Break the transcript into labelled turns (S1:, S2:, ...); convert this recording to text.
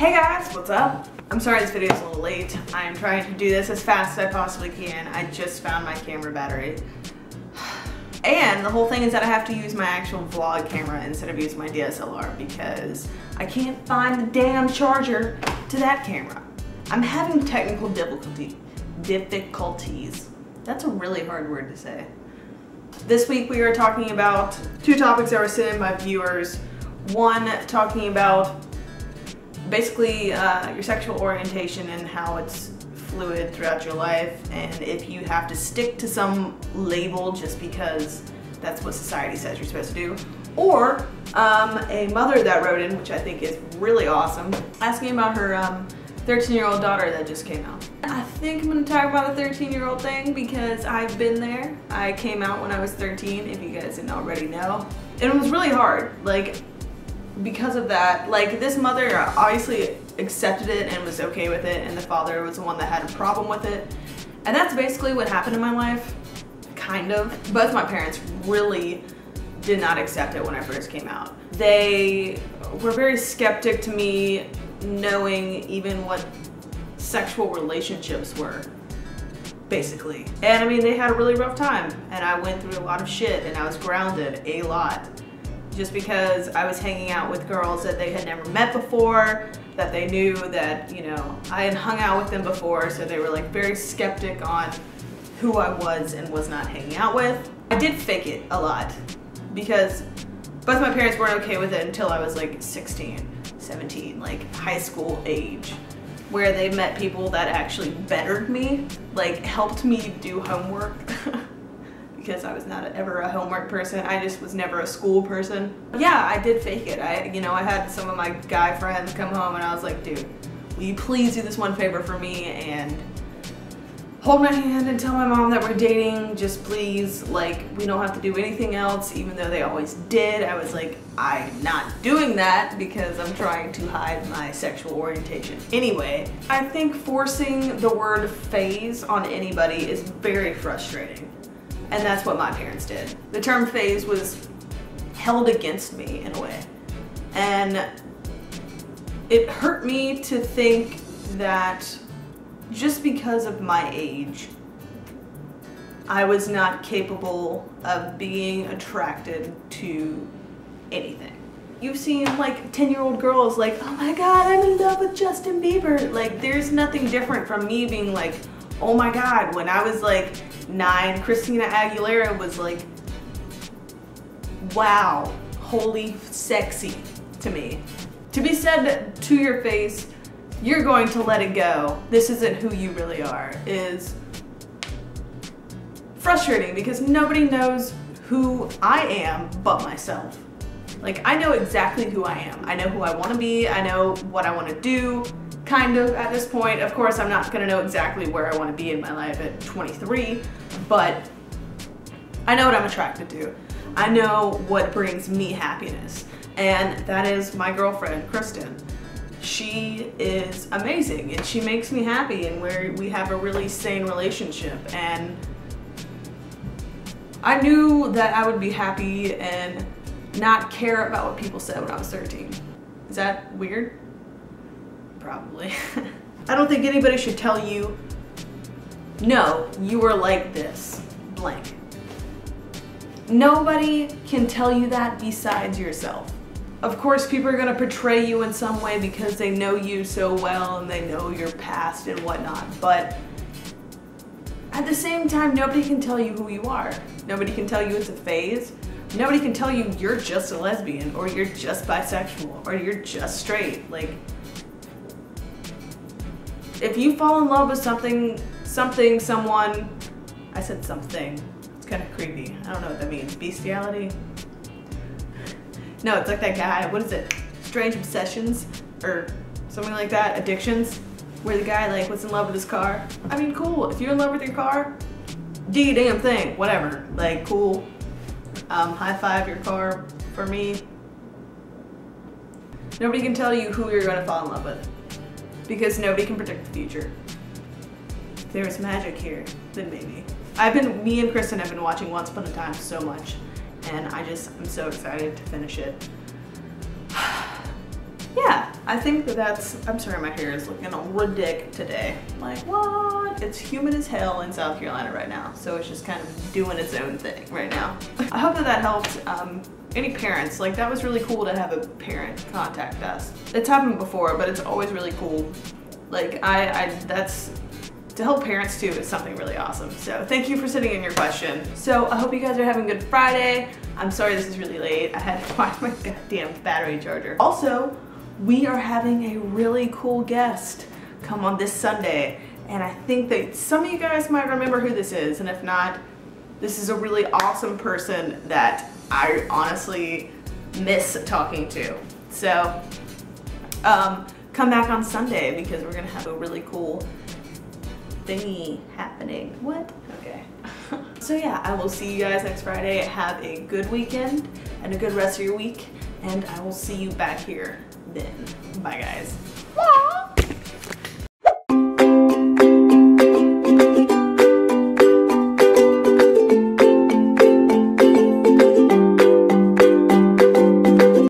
S1: Hey guys, what's up? I'm sorry this video is a little late. I am trying to do this as fast as I possibly can. I just found my camera battery. And the whole thing is that I have to use my actual vlog camera instead of use my DSLR because I can't find the damn charger to that camera. I'm having technical difficulty, difficulties. That's a really hard word to say. This week we are talking about two topics that were sent in by viewers. One, talking about basically uh, your sexual orientation and how it's fluid throughout your life and if you have to stick to some label just because that's what society says you're supposed to do. Or um, a mother that wrote in, which I think is really awesome, asking about her um, 13 year old daughter that just came out. I think I'm gonna talk about the 13 year old thing because I've been there. I came out when I was 13, if you guys didn't already know. And it was really hard. Like, because of that, like this mother obviously accepted it and was okay with it and the father was the one that had a problem with it. And that's basically what happened in my life, kind of. Both my parents really did not accept it when I first came out. They were very skeptic to me knowing even what sexual relationships were basically. And I mean, they had a really rough time and I went through a lot of shit and I was grounded a lot just because I was hanging out with girls that they had never met before, that they knew that, you know, I had hung out with them before, so they were like very skeptic on who I was and was not hanging out with. I did fake it a lot because both my parents weren't okay with it until I was like 16, 17, like high school age, where they met people that actually bettered me, like helped me do homework. because I was not ever a homework person. I just was never a school person. Yeah, I did fake it. I, you know, I had some of my guy friends come home and I was like, dude, will you please do this one favor for me and hold my hand and tell my mom that we're dating, just please. Like, we don't have to do anything else, even though they always did. I was like, I'm not doing that because I'm trying to hide my sexual orientation. Anyway, I think forcing the word phase on anybody is very frustrating. And that's what my parents did. The term phase was held against me in a way. And it hurt me to think that just because of my age, I was not capable of being attracted to anything. You've seen like 10 year old girls like, oh my god, I'm in love with Justin Bieber. Like, there's nothing different from me being like, oh my god, when I was like nine, Christina Aguilera was like, wow, holy sexy to me. To be said to your face, you're going to let it go. This isn't who you really are, is frustrating because nobody knows who I am but myself. Like, I know exactly who I am. I know who I want to be. I know what I want to do kind of at this point. Of course, I'm not gonna know exactly where I wanna be in my life at 23, but I know what I'm attracted to. I know what brings me happiness, and that is my girlfriend, Kristen. She is amazing, and she makes me happy, and we we have a really sane relationship, and I knew that I would be happy and not care about what people said when I was 13. Is that weird? Probably. I don't think anybody should tell you, no, you are like this, blank. Nobody can tell you that besides yourself. Of course, people are gonna portray you in some way because they know you so well and they know your past and whatnot, but at the same time, nobody can tell you who you are. Nobody can tell you it's a phase. Nobody can tell you you're just a lesbian or you're just bisexual or you're just straight. Like, if you fall in love with something, something, someone, I said something. It's kind of creepy. I don't know what that means. Bestiality? No, it's like that guy. What is it? Strange obsessions or something like that. Addictions, where the guy like was in love with his car. I mean, cool. If you're in love with your car, do your damn thing. Whatever. Like, cool. Um, high five your car for me. Nobody can tell you who you're gonna fall in love with because nobody can predict the future. If there's magic here, then maybe. I've been, me and Kristen have been watching Once Upon a Time so much, and I just, I'm so excited to finish it. yeah, I think that that's, I'm sorry my hair is looking ridiculous today. Like what? It's humid as hell in South Carolina right now. So it's just kind of doing its own thing right now. I hope that that helped. Um, any parents, like that was really cool to have a parent contact us. It's happened before, but it's always really cool. Like I, I that's, to help parents too is something really awesome. So thank you for sending in your question. So I hope you guys are having a good Friday. I'm sorry this is really late. I had to find my goddamn battery charger. Also, we are having a really cool guest come on this Sunday. And I think that some of you guys might remember who this is. And if not, this is a really awesome person that I honestly miss talking to. So um, come back on Sunday because we're gonna have a really cool thingy happening. What? Okay. so yeah, I will see you guys next Friday. Have a good weekend and a good rest of your week. And I will see you back here then. Bye guys.